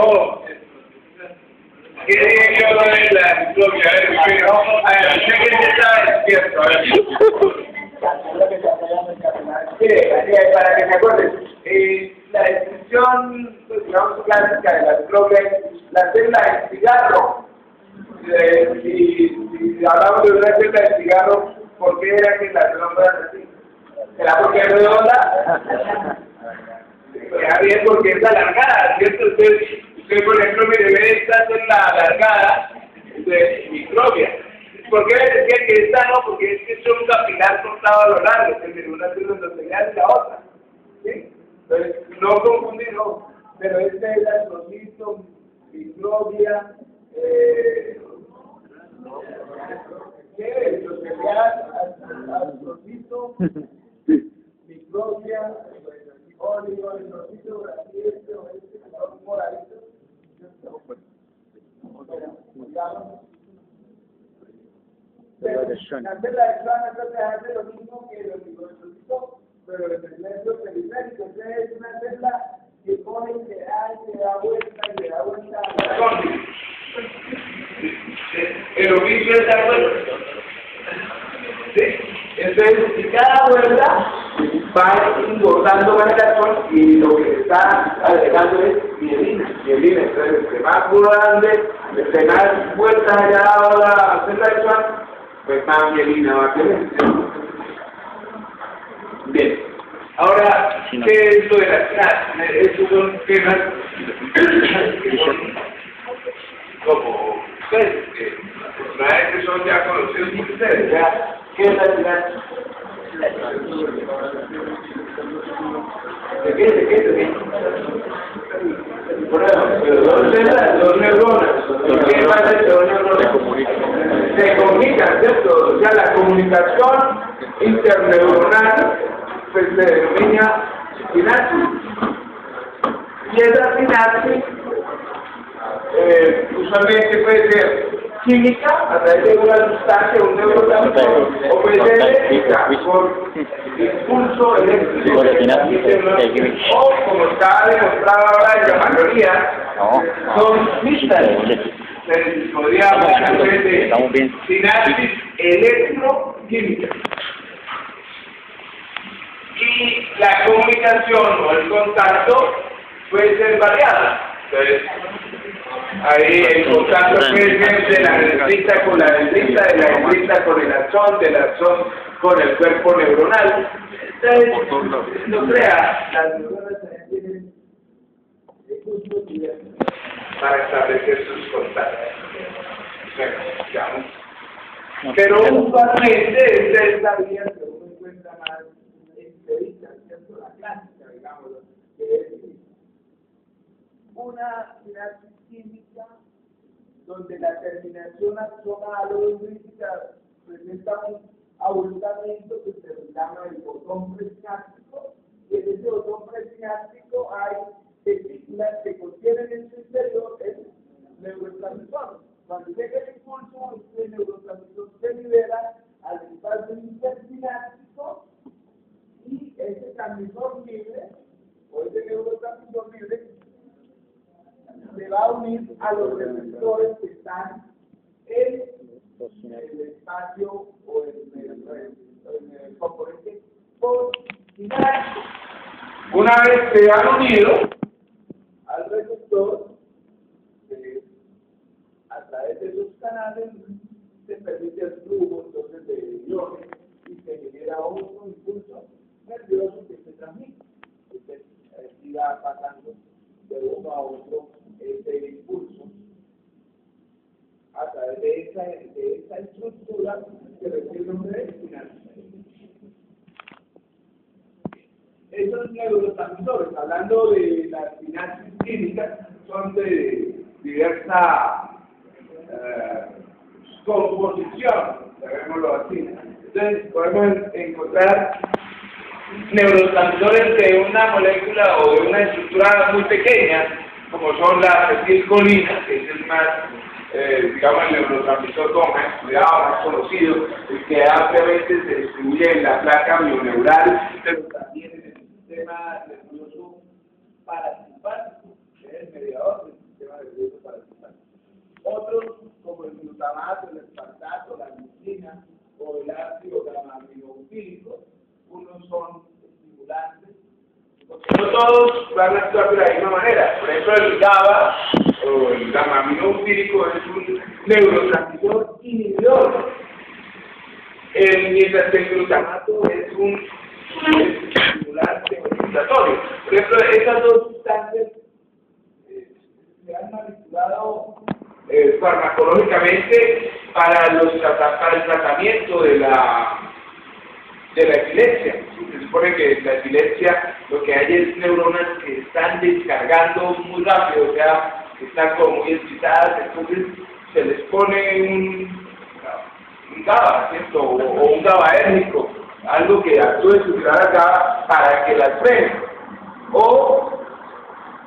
No. ¿Qué dije yo de la enciclopedia? A ver, a ver, sé que está despierto. A ver. Mire, para que se acuerden, eh, la descripción, digamos, clásica de las drogas, la celda del cigarro. Eh, si hablamos de una celda del cigarro, ¿por qué era que las drogas eran así? ¿Será porque es redonda? Está bien, porque es alargada, ¿cierto? Usted, por ejemplo, mire, ve esta celda alargada de microbia. ¿Por qué me decía que esta no? Porque es que es un capilar cortado a lo largo, es decir, una endotelial y la otra. ¿Sí? Entonces, no confundir, no. Pero este es astrocito, microbia, eh, ¿qué astrocito, microbia, óligo, astrocito, brasileño, oeste, color moradito. Digamos, pero la celda de Schwann entonces hace lo mismo que el oligotrofito, pero el medio periférico. Es una celda que pone se da y se da vuelta y le da vuelta. El oficio es dar vuelta. ¿Sí? Entonces, y cada vuelta va engordando más alcohol y lo que se está agregando es mielina. Mielina, entonces, entre más grande, entre más vueltas haya dado la celda de pues más mielina va a tener. Bien. Ahora, ¿qué es lo de las clases? Estos son temas que son como ustedes, que son ya conocidos por ustedes. Ya, ¿Qué es la ciudad? ¿De qué? ¿De qué? ¿De qué? Bueno, pero dos neuronas. ¿Qué pasa comunican, ¿cierto? O sea, la comunicación interneuronal pues se denomina sinapsis. Y esa sinapsis eh, usualmente puede ser química a través de una sustancia, un neurotransmisor, o puede ser eléctrica por impulso eléctrico. O como está demostrado ahora en la mayoría, son mixtas. Podríamos hablar de sinapsis electroquímica. Y la comunicación o el contacto puede ser variada. Entonces, ahí el contacto puede ser de la dendrita con la dendrita, de la dendrita con el axón, del axón con el cuerpo neuronal. Entonces, no crea, las neuronas tienen para establecer sus contactos. Bueno, digamos. Pero usualmente esta es la vía que uno encuentra más expedita, ¿cierto? La clásica, digamos, que es una sinapsis química donde la terminación axonal-olímpica presenta un abultamiento que se llama el botón presináptico y en ese botón presináptico hay vesículas que contienen en su interior el neurotransmisor. Cuando llega el impulso, este neurotransmisor se libera al espacio intersináptico y ese transmisor libre, o ese neurotransmisor libre, se va a unir a los receptores que están en el espacio o en el, en el componente postsináptico. Una vez que han unido al receptor, eh, a través de esos canales se permite el flujo entonces de iones y se genera otro impulso nervioso que se transmite. Entonces, así va pasando de uno a otro ese impulso a través de esa, de esa estructura que recibe el nombre de. Esos neurotransmisores, hablando de las sinapsis químicas, son de diversa eh, composición, llamémoslo así. Entonces, podemos encontrar neurotransmisores de una molécula o de una estructura muy pequeña, como son la acetilcolina, eh, digamos, el neurotransmisor como más estudiado, conocido, el que ampliamente se distribuye en la placa mioneural, pero también en el sistema nervioso parasimpático, que es el mediador del sistema nervioso parasimpático. Otros, como el glutamato, el espartato, la glucina o el ácido gamma unos son estimulantes, no todos van a actuar de la misma manera. Por ejemplo, el GABA el gamma-aminobutírico es un neurotransmisor inhibidor. El, mientras que el glutamato es un estimulante o excitatorio. Por ejemplo, esas dos sustancias eh, se han manipulado eh, farmacológicamente para, los, para el tratamiento de la, de la epilepsia. Se supone que en la epilepsia lo que hay es neuronas que están descargando muy rápido, o sea, están como muy excitadas, entonces se les pone un, un GABA, ¿cierto? O, un GABAérgico, algo que actúe similar acá para que las frene. O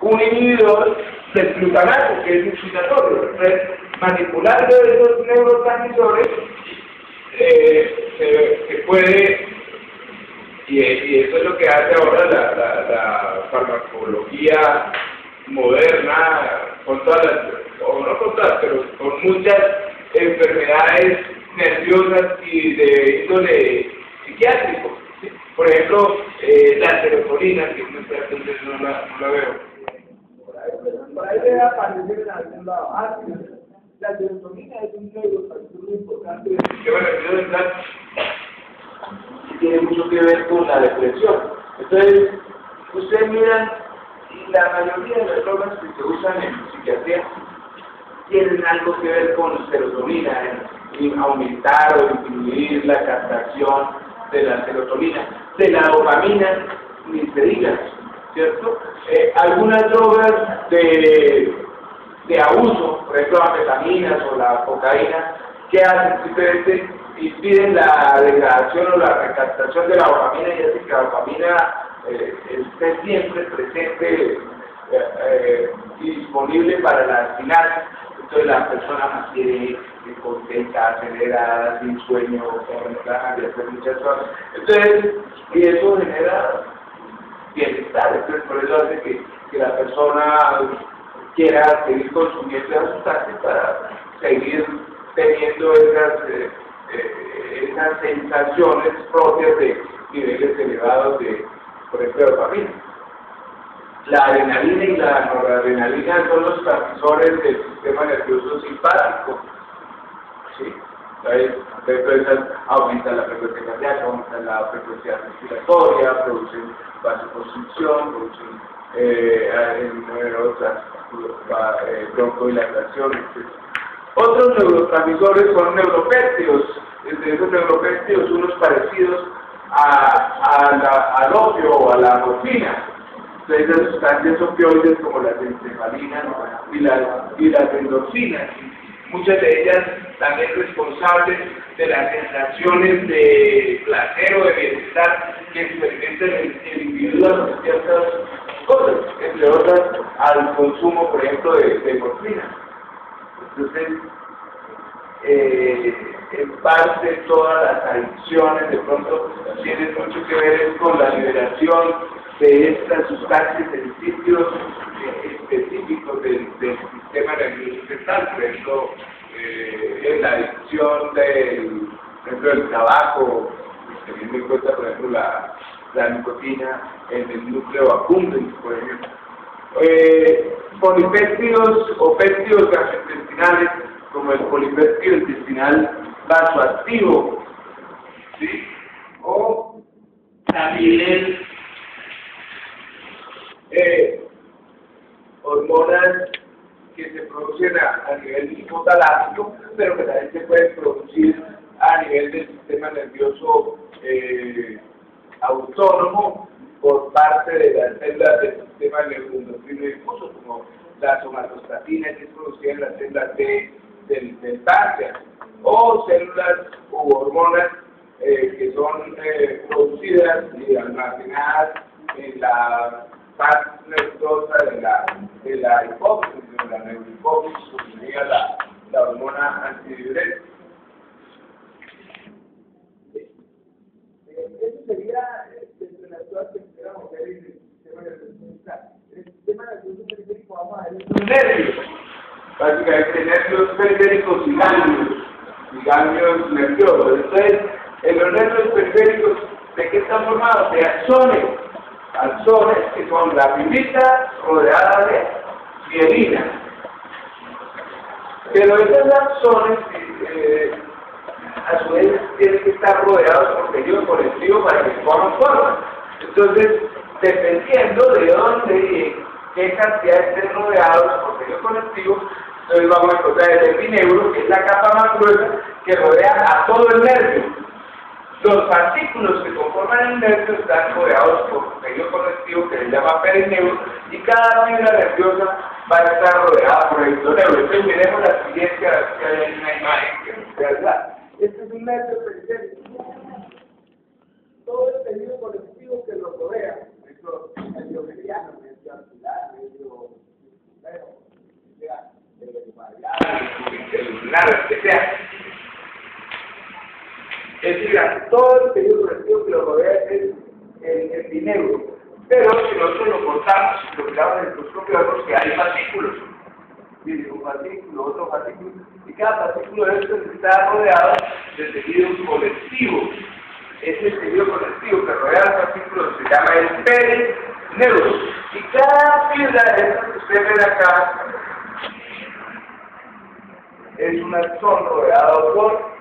un inhibidor del glutamato, que es excitatorio. Entonces, manipulando esos neurotransmisores, eh, se, se, puede, y, y, eso es lo que hace ahora la, la, la farmacología moderna, con todas las, o no con todas, pero con muchas enfermedades nerviosas y de índole psiquiátrico. ¿sí? Por ejemplo, eh, la serotonina, que no, no, la, no la veo por ahí debe aparecer en algún lado. Ah, la serotonina es un neurotransmisor muy importante. Que bueno, el tiene mucho que ver con la depresión. Entonces, ustedes miran, la mayoría de las drogas que se usan en psiquiatría tienen algo que ver con serotonina, en aumentar o disminuir la captación de la serotonina, de la dopamina, ni se diga. ¿cierto? Eh, algunas drogas de, de abuso, por ejemplo, anfetaminas o la cocaína, que hacen simplemente impiden la degradación o la recaptación de la dopamina y hacen que la dopamina eh, esté siempre presente eh, eh y disponible para la final. Entonces la persona mantiene contenta, acelerada, sin sueño, con ganas de hacer muchas. Entonces, y eso genera bienestar. Entonces, por eso hace que, que la persona quiera seguir consumiendo esa sustancia para seguir teniendo esas, eh, eh, esas sensaciones propias de niveles elevados de, por ejemplo, dopamina. La adrenalina y la noradrenalina son los transmisores del sistema nervioso simpático. ¿sí? Entonces, aumenta la frecuencia cardíaca, aumenta la frecuencia respiratoria, producen vasoconstricción, producen eh, otras eh, broncodilatación, etc. Otros neurotransmisores son neuropéptidos, entre esos neuropéptidos unos parecidos a, a la, al opio o a la morfina. Entonces, las sustancias opioides como las encefalinas y las, y las endorfinas muchas de ellas también responsables de las sensaciones de placer o de bienestar que experimenta el, individuo a ciertas cosas, entre otras al consumo, por ejemplo, de, de morfina. Entonces, eh, en parte todas las adicciones de pronto tienen mucho que ver con la liberación de estas sustancias en sitios específicos del, del sistema nervioso central, por ejemplo, eh, la adicción del, ejemplo, del tabaco, teniendo en cuenta, por ejemplo, la, la nicotina en el núcleo accumbens, por ejemplo. Eh, polipéptidos o péptidos gastrointestinales, como el polipéptido intestinal vasoactivo, ¿sí? o también eh, hormonas que se producen a, a nivel hipotalámico, pero que también se pueden producir a nivel del sistema nervioso eh, autónomo por parte de las células del sistema neuroendocrino difuso, como la somatostatina que es producida en las células de, del, del páncreas, o células u hormonas eh, que son eh, producidas y almacenadas en la parte nerviosa de la, de la hipófisis, de la neurohipófisis, que sería la, la hormona antidiurética. Eso sería entre las cosas que quisiéramos ver en el sistema nervioso central. En el sistema nervioso periférico vamos a ver. Básicamente nervios periféricos y ganglios, y ganglios nerviosos. Entonces, en los nervios periféricos, ¿de qué están formados? De axones, axones que son la fibrita rodeada de mielina. Pero esas axones, eh, a su vez, tienen que estar rodeados por tejido conectivo para que formen forma. Entonces, dependiendo de dónde y qué cantidad estén rodeados por tejido conectivo, entonces vamos a encontrar el epineuro, que es la capa más gruesa que rodea a todo el nervio. Los partículos que conforman el nervio están rodeados por tejido conectivo que se llama perineuro y cada fibra nerviosa va a estar rodeada por el neuro. Entonces miremos la siguiente, que hay una imagen que ¿verdad? Este es un nervio periférico. Todo el tejido conectivo que lo rodea, medio mediano, medio articular, medio que sea. Es decir, todo el tejido conectivo que lo rodea es el epineuro. Pero si nosotros lo cortamos y lo miramos en el vemos que hay partículos. Un partículo, otro partículo, y cada partículo de estos está rodeado de tejido colectivo. Ese tejido colectivo que rodea los partículos se llama el perineuro. Y cada fibra de estas que ustedes ven acá es un axón rodeado por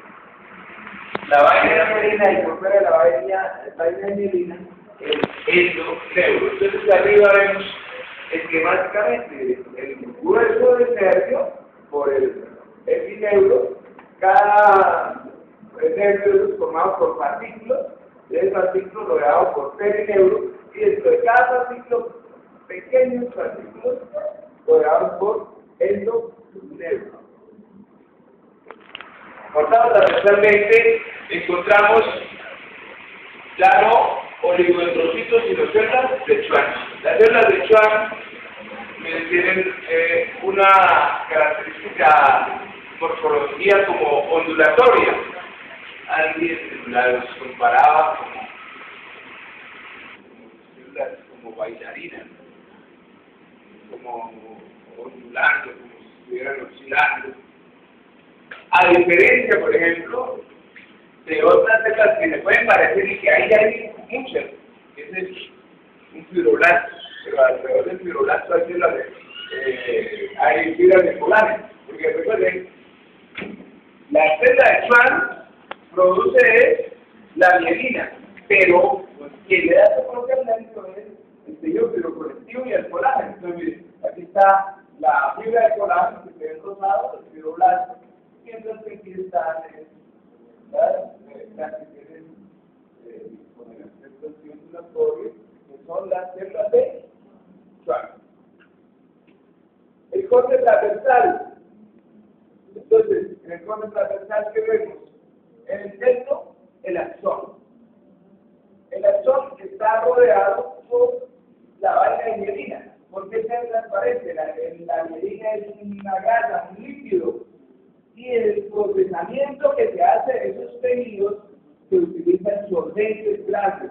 la vaina mielina y por fuera de la vaina, vaina mielina el endoneuro. Entonces arriba vemos esquemáticamente el grueso del nervio por el epineuro, cada nervio es formado por partículas, el partículo rodeado por perineuro, y dentro de cada partículo, pequeños partículos rodeados por endoneuro. Cortado transversalmente, encontramos ya no oligodendrocitos, sino células de Schwann. Las células de Schwann tienen eh, una característica morfología como ondulatoria. Alguien las comparaba como células como bailarinas, como ondulando, como si estuvieran oscilando. A diferencia, por ejemplo, de otras células que se pueden parecer y que ahí hay muchas, ese es un fibroblasto, pero alrededor del fibroblasto hay eh, fibras de polares, porque recuerden, la célula de Schwann produce la mielina, pero pues, quien le da ese procesamiento es el tejido y el colágeno. Entonces, aquí está la fibra de colágeno que se ve rosado, el fibroblasto, mientras que aquí están las que tienen con el aspecto circulatorio, que son las células de Schwann. El corte transversal. Entonces, en el corte transversal, ¿qué vemos? En el centro, el axón. El axón está rodeado por la vaina de mielina. ¿Por qué se transparente? La, la mielina es una gasa, un líquido y el procesamiento que se hace de esos tejidos se utilizan solventes grandes.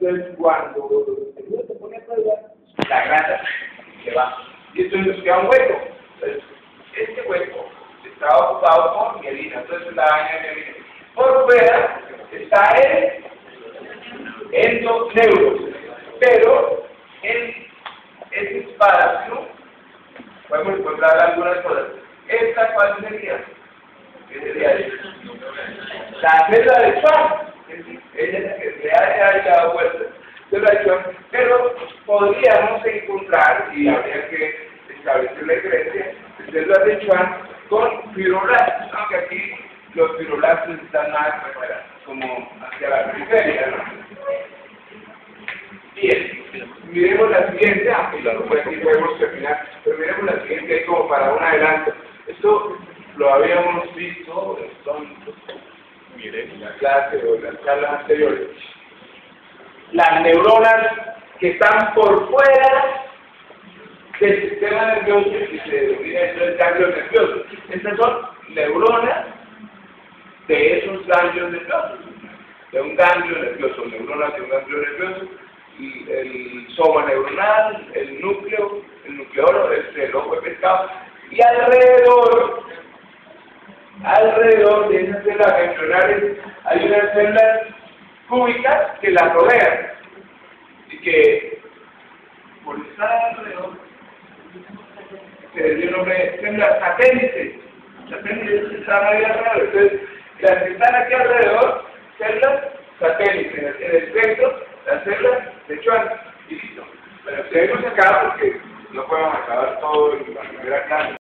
Entonces, cuando el tejido se pone a la grasa se va. Y entonces nos queda un hueco. Entonces, este hueco está ocupado por mielina. Entonces, la vaina de mielina. Por fuera está el endoneuro. Pero en ese espacio podemos encontrar algunas cosas. ¿Esta cuál sería? ¿Qué sería? La célula de Schwann. Ella es la que le ha dado vuelta. De Schwann. Pero podríamos encontrar, y habría que establecer la diferencia, células de Schwann con fibroblastos, aunque aquí los fibroblastos están más como hacia la periferia, ¿no? Bien, miremos la siguiente, aunque ah, aquí podemos terminar, pero miremos la siguiente ahí como para un adelanto. Esto lo habíamos visto en la clase o en las charlas anteriores. Las neuronas que están por fuera del sistema nervioso y se denomina el ganglio nervioso. Estas son neuronas de esos ganglios nerviosos, de un ganglio nervioso, neuronas de un ganglio nervioso, el soma neuronal, el núcleo, el nucleolo, el ojo de pescado, Y alrededor, alrededor de esas células ganglionares hay unas células cúbicas que las rodean y que por estar alrededor se les dio el nombre de células satélites. Satélites están ahí alrededor. Entonces, las que están aquí alrededor, células satélites. En el, espectro, las células de Schwann. Y listo. Pero seguimos acá porque no podemos acabar todo en la primera clase.